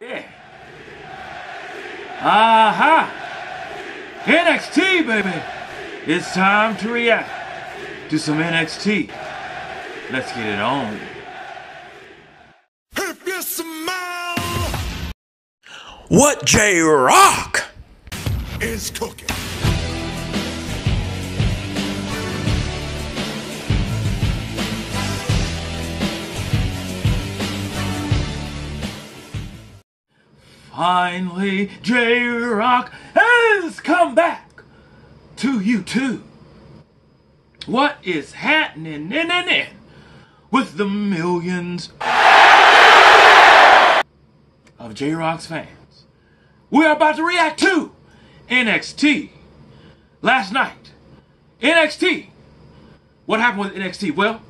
Yeah. Aha! NXT, baby! It's time to react to some NXT. Let's get it on. If you smell What J Rocc? is cooking. Finally, J Rocc has come back to you too. What is happening in and in with the millions of J Rocc's fans? We're about to react to NXT last night. NXT. What happened with NXT? Well,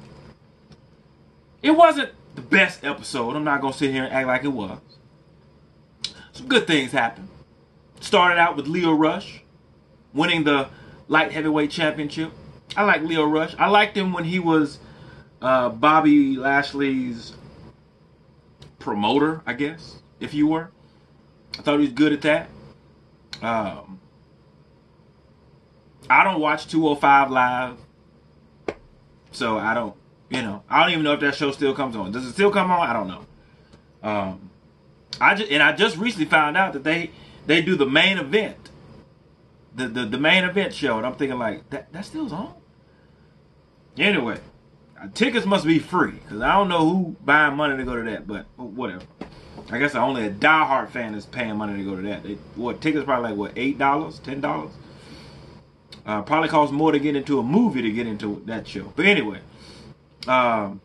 it wasn't the best episode. I'm not gonna sit here and act like it was some good things happened. Started out with Lio Rush winning the light heavyweight championship. I like Lio Rush. I liked him when he was uh, Bobby Lashley's promoter, I guess, if you were. I thought he was good at that. Um, I don't watch 205 Live, so I don't, you know, I don't even know if that show still comes on. Does it still come on? I don't know. Um, I just and I just recently found out that they they do the main event, the the, the main event show, and I'm thinking like that that still's on. Anyway, uh, tickets must be free because I don't know who buying money to go to that, but whatever. I guess only a diehard fan is paying money to go to that. They, what tickets probably like what eight dollars, ten dollars. Uh, probably costs more to get into a movie to get into that show. But anyway, um,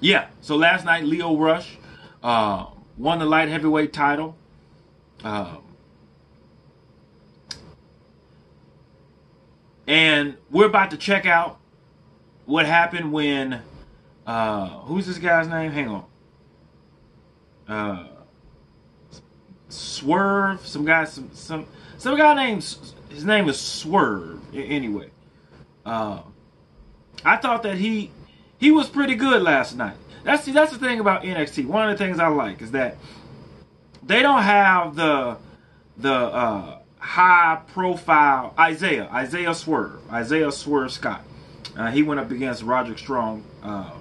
yeah. So last night, Lio Rush uh, won the light heavyweight title. Um, and we're about to check out what happened when uh, who's this guy's name? Hang on. Uh, Swerve, some guy, some some some guy named his name is Swerve. Anyway, uh, I thought that he he was pretty good last night. That's that's the thing about NXT. One of the things I like is that they don't have the the uh, high profile Isaiah Isaiah Swerve Isaiah Swerve Scott. Uh, he went up against Roderick Strong uh,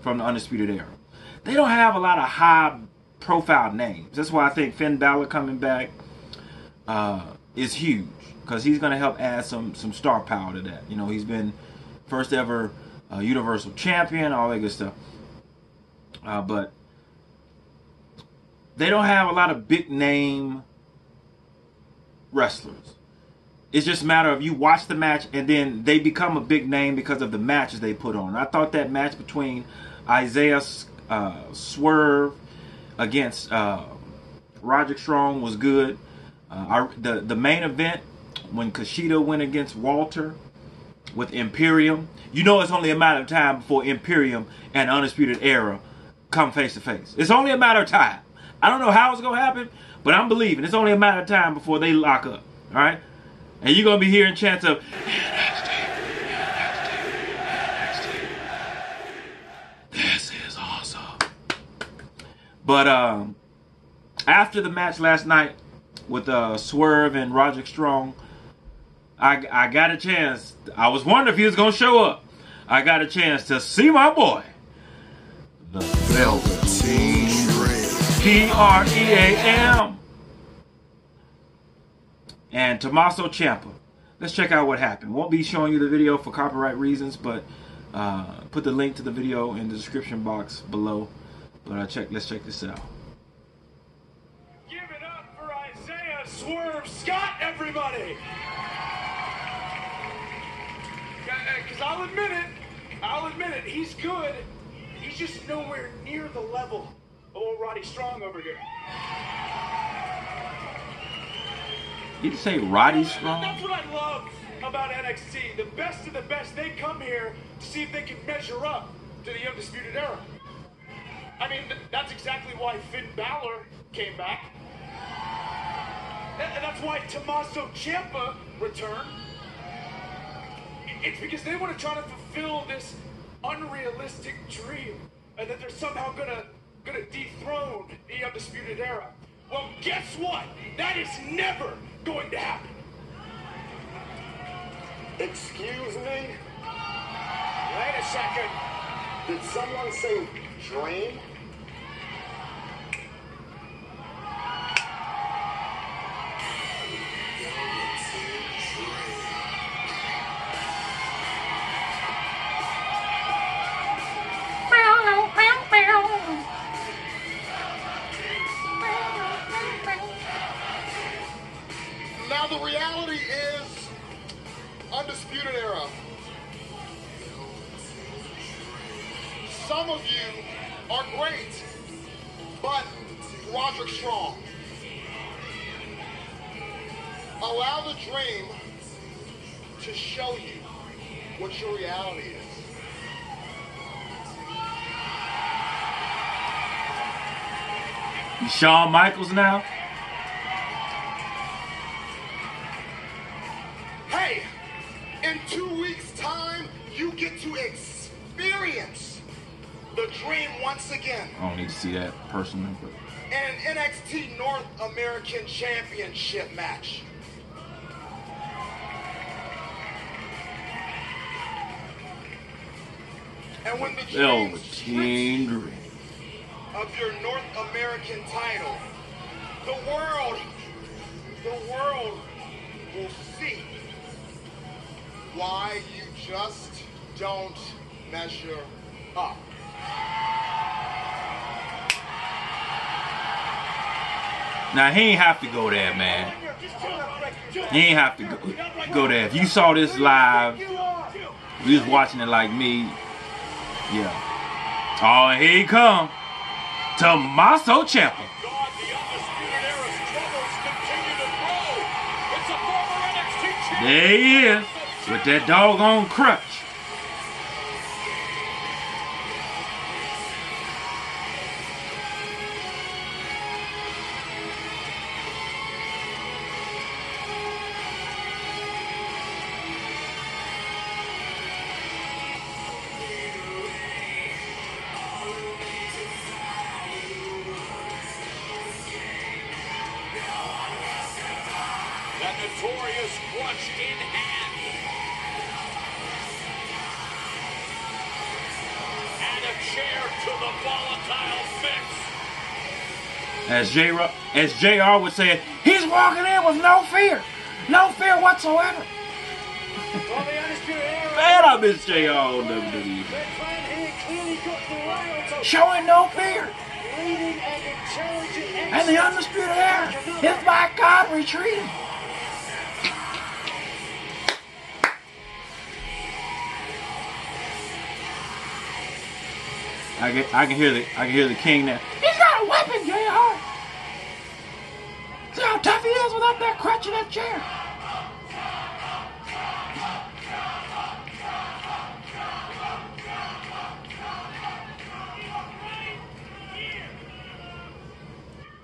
from the Undisputed Era. They don't have a lot of high profile names. That's why I think Finn Balor coming back uh, is huge because he's going to help add some some star power to that. You know, he's been first ever uh, Universal Champion, all that good stuff. Uh, but they don't have a lot of big name wrestlers. It's just a matter of you watch the match and then they become a big name because of the matches they put on. I thought that match between Isaiah uh, Swerve against uh, Roderick Strong was good. Uh, the the main event when Kushida went against Walter with Imperium, you know it's only a matter of time before Imperium and Undisputed Era come face to face. It's only a matter of time. I don't know how it's gonna happen, but I'm believing it's only a matter of time before they lock up. All right, and you're gonna be hearing chants of. This is awesome. But um, after the match last night with uh, Swerve and Roderick Strong, I I got a chance. I was wondering if he was gonna show up. I got a chance to see my boy, the Velveteen Dream. P R E A M. And Tommaso Ciampa. Let's check out what happened. Won't be showing you the video for copyright reasons, but uh, put the link to the video in the description box below. But uh, check. Let's check this out. Give it up for Isaiah Swerve Scott, everybody! Because I'll admit it, I'll admit it, he's good. He's just nowhere near the level of old Roddy Strong over here. Did you say Roddy Strong? That's what I love about NXT. The best of the best, they come here to see if they can measure up to the Undisputed Era. I mean, that's exactly why Finn Balor came back. And and that's why Tommaso Ciampa returned. It's because they want to try to fulfill this unrealistic dream, and that they're somehow gonna gonna dethrone the Undisputed Era. Well, guess what? That is never going to happen. Excuse me? Wait a second. Did someone say dream? Are great, but Roderick Strong. Allow the dream to show you what your reality is. Shawn Michaels now? Personally, but in an NXT North American Championship match. And when the Velveteen Dream. of your North American title, the world, the world will see why you just don't measure up. Now he ain't have to go there, man. He ain't have to go, go there. If you saw this live, you was watching it like me. Yeah. Oh, here he come. Tommaso Ciampa. There he is. With that doggone crutch. Notorious crutch in hand. And a chair to the volatile fix. As J as JR would say, he's walking in with no fear. No fear whatsoever. Well, the Undisputed Era. Man, I miss JR on WWE. Their plan here clearly got the rails of Showing no fear. and And the undisputed era is by God retreating. I can, I can hear the I can hear the king now. He's got a weapon, JR. See how tough he is without that crutch in that chair.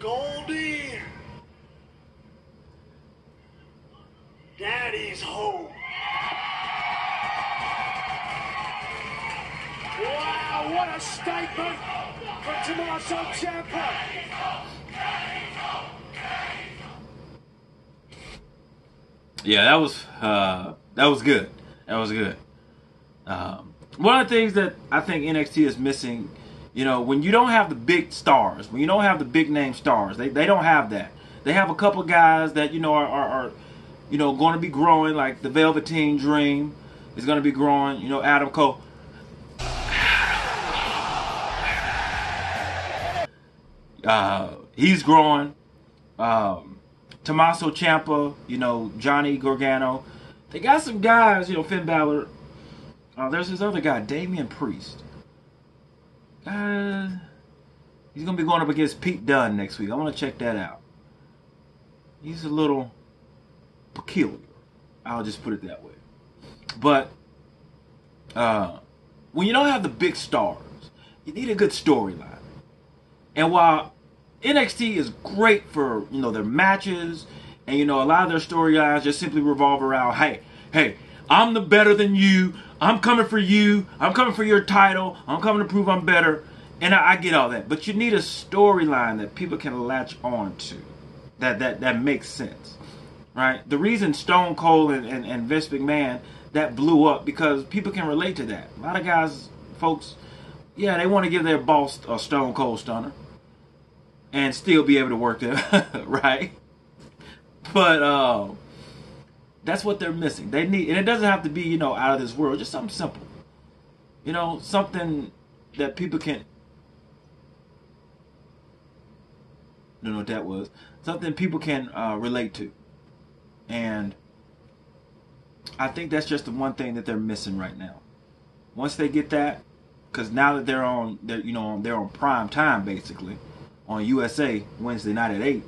Goldie. Daddy's home. What a statement from Tommaso Ciampa. Yeah, that was uh, that was good. That was good. Um, one of the things that I think NXT is missing, you know, when you don't have the big stars, when you don't have the big name stars, they, they don't have that. They have a couple guys that you know are, are, are you know going to be growing, like the Velveteen Dream is going to be growing. You know, Adam Cole. Uh, he's growing. Um, Tommaso Ciampa, you know, Johnny Gargano. They got some guys, you know, Finn Balor. Uh, there's this other guy, Damian Priest. Uh, he's gonna be going up against Pete Dunne next week. I want to check that out. He's a little peculiar. I'll just put it that way. But uh, when you don't have the big stars, you need a good storyline. And while NXT is great for you know their matches, and you know a lot of their storylines just simply revolve around, hey, hey, I'm the better than you. I'm coming for you. I'm coming for your title. I'm coming to prove I'm better. and I, I get all that, but you need a storyline that people can latch on to, that that that makes sense, right? The reason Stone Cold and, and, and Vince McMahon that blew up because people can relate to that. A lot of guys, folks, yeah, they want to give their boss a Stone Cold stunner and still be able to work there, right? But uh, that's what they're missing. They need, and it doesn't have to be, you know, out of this world. Just something simple, you know, something that people can. Don't know what that was. Something people can uh, relate to, and I think that's just the one thing that they're missing right now. Once they get that, because now that they're on, they're you know they're on prime time basically on USA Wednesday night at eight,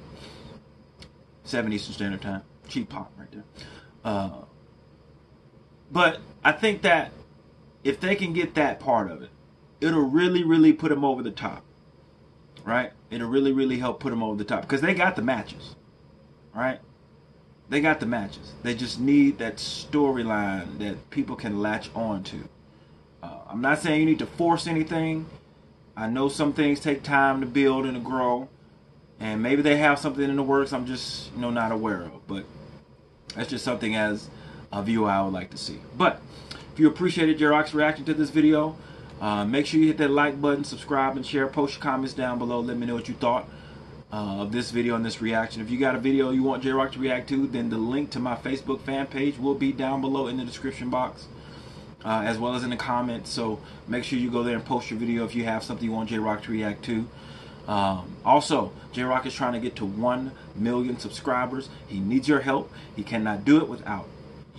seven Eastern Standard Time. Cheap pop right there. Uh, but I think that if they can get that part of it, it'll really, really put them over the top. Right? It'll really, really help put them over the top because they got the matches. Right? They got the matches. They just need that storyline that people can latch on to. Uh, I'm not saying you need to force anything. I know some things take time to build and to grow, and maybe they have something in the works I'm just you know not aware of. But that's just something as a viewer I would like to see. But if you appreciated J-Rocc's reaction to this video, uh, make sure you hit that like button, subscribe, and share. Post your comments down below. Let me know what you thought uh, of this video and this reaction. If you got a video you want J-Rocc to react to, then the link to my Facebook fan page will be down below in the description box. Uh, as well as in the comments. So make sure you go there and post your video if you have something you want J Rocc to react to. Um, also, J Rocc is trying to get to 1 million subscribers. He needs your help. He cannot do it without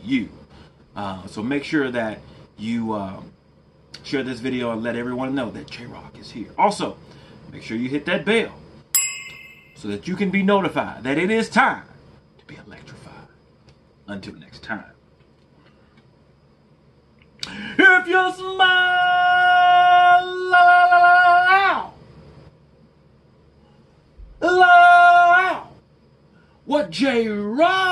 you. Uh, so make sure that you um, share this video and let everyone know that J Rocc is here. Also, make sure you hit that bell so that you can be notified that it is time to be electrified. Until next time. If you smile loud, loud, what J Rocc.